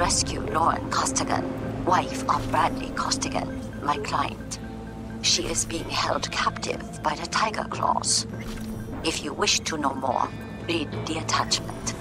Rescue Lauren Costigan, wife of Bradley Costigan, my client. She is being held captive by the Tiger Claws. If you wish to know more, read the attachment.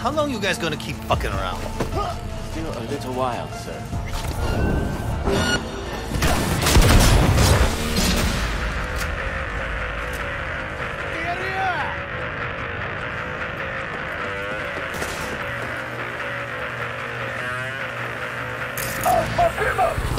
How long you guys gonna keep fucking around? Still a little while, sir. Him up!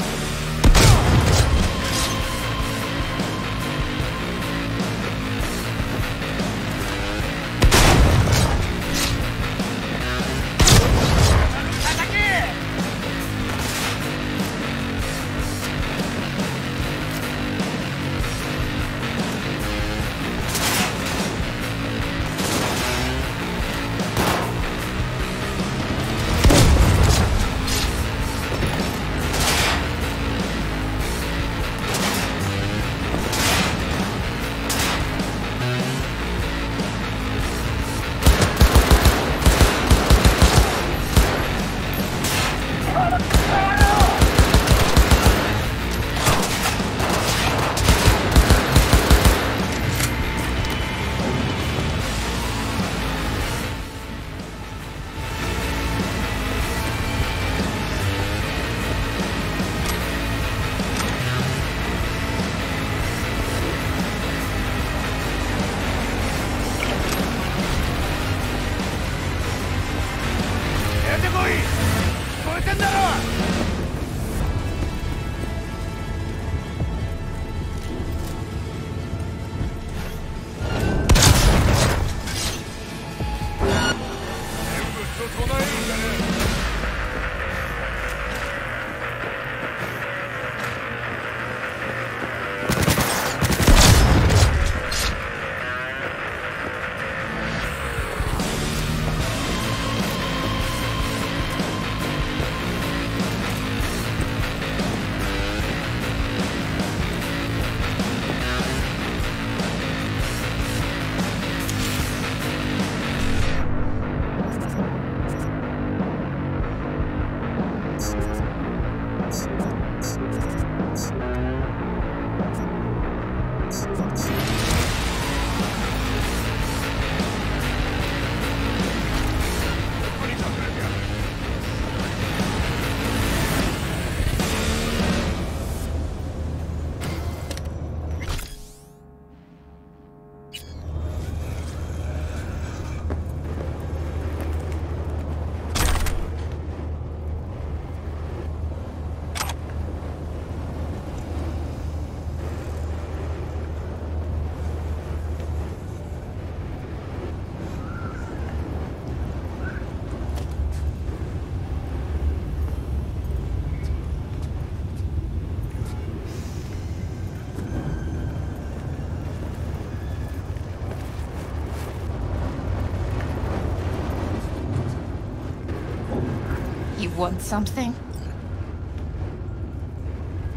Want something?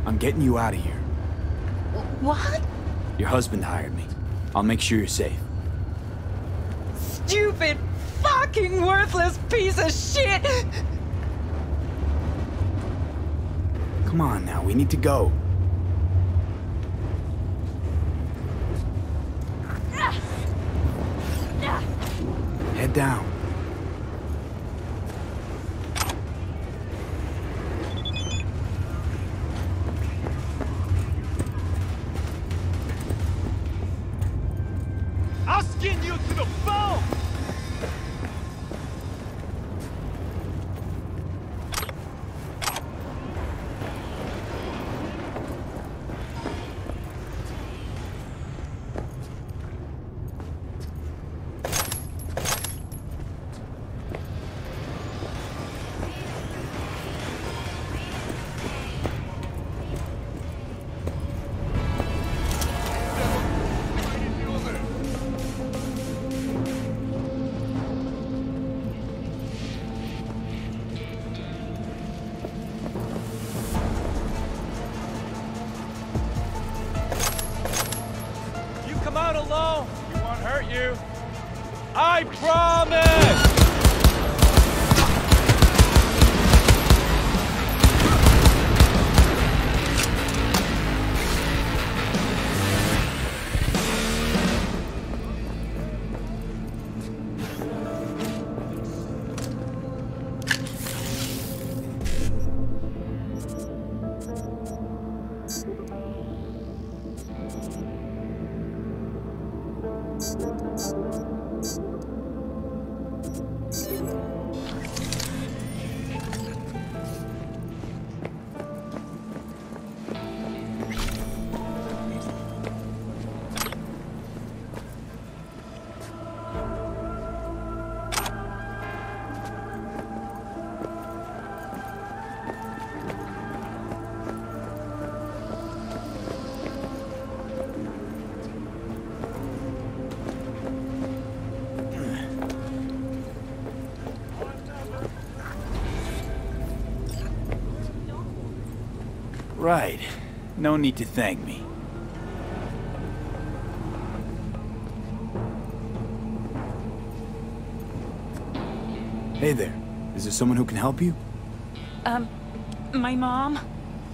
I'm getting you out of here. What? Your husband hired me. I'll make sure you're safe. Stupid, fucking worthless piece of shit! Come on now, we need to go. Head down. I promise! Right. No need to thank me. Hey there. Is there someone who can help you? Um, my mom?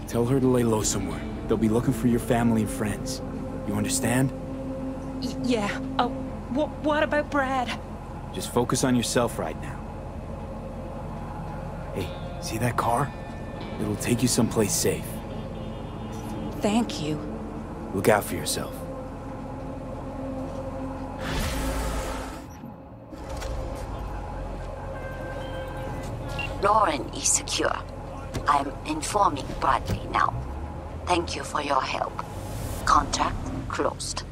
Tell her to lay low somewhere. They'll be looking for your family and friends. You understand? Y yeah. Oh, wh what about Brad? Just focus on yourself right now. Hey, see that car? It'll take you someplace safe. Thank you. Look out for yourself. Lauren is secure. I'm informing Bradley now. Thank you for your help. Contract closed.